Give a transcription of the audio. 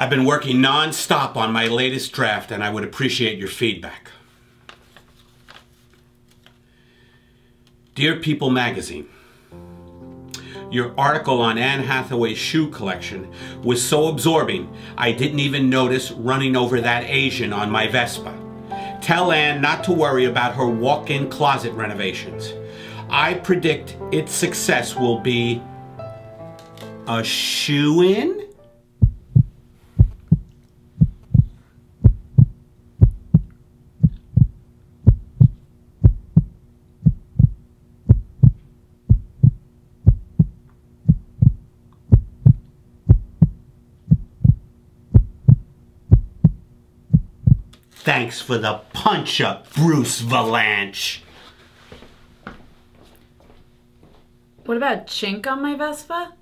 I've been working non-stop on my latest draft and I would appreciate your feedback. Dear People magazine, your article on Anne Hathaway's shoe collection was so absorbing I didn't even notice running over that Asian on my Vespa. Tell Anne not to worry about her walk-in closet renovations. I predict its success will be a shoe-in? Thanks for the punch up, Bruce Vilanch. What about chink on my Vespa?